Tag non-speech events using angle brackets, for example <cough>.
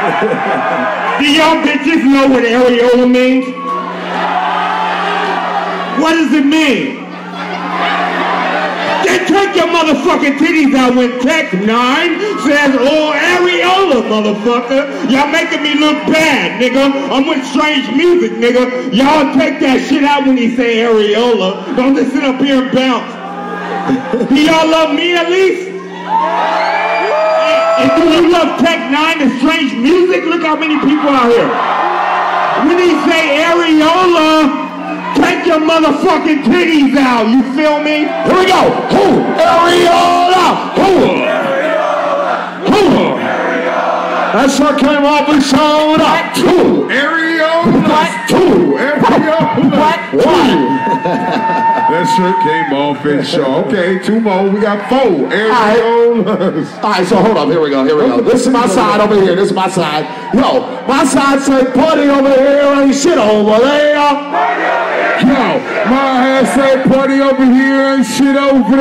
<laughs> Do y'all bitches know what areola means? What does it mean? Then take your motherfucking titties out when Tech N9ne says, oh, areola, motherfucker. Y'all making me look bad, nigga. I'm with strange music, nigga. Y'all take that shit out when he say areola. Don't just sit up here and bounce. Do y'all love me at least? Do you love Tech N9ne and strange music? Look how many people out here. When he say areola, take your motherfucking titties out. You feel me? Here we go. Who? Areola. Who? Who? That shit came off and showed up. Two. Areola. What? Two. Areola. What? One. <laughs> That shirt came off and show. Okay, two more. We got four. Areolas. All right, so hold up. Here we go. Here we go. This is my side over here. This is my side. Yo, my side say party over here ain't shit over there. Yo, my ass say party over here and shit over